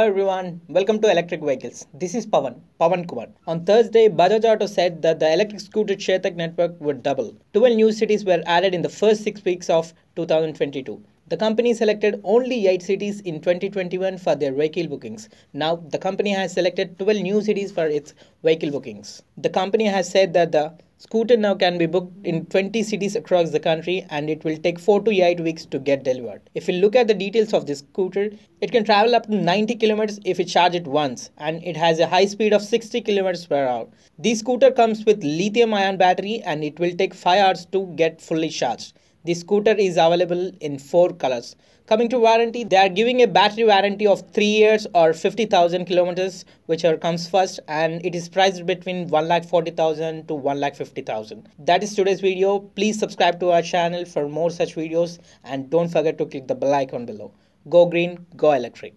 Hello everyone, welcome to Electric Vehicles. This is Pawan, Pawan Kumar. On Thursday, Bajaj Auto said that the electric scooter Chetak network would double. 12 new cities were added in the first 6 weeks of 2022. The company selected only 8 cities in 2021 for their vehicle bookings. Now, the company has selected 12 new cities for its vehicle bookings. The company has said that the Scooter now can be booked in 20 cities across the country and it will take 4 to 8 weeks to get delivered. If you look at the details of this scooter, it can travel up to 90 kilometers if you charge it once and it has a high speed of 60 kilometers per hour. This scooter comes with lithium ion battery and it will take 5 hours to get fully charged. The scooter is available in 4 colors. Coming to warranty, they are giving a battery warranty of 3 years or 50,000 kilometers, whichever comes first, and it is priced between 1,40,000 to 1,50,000. That is today's video. Please subscribe to our channel for more such videos and don't forget to click the bell icon below. Go green, go electric.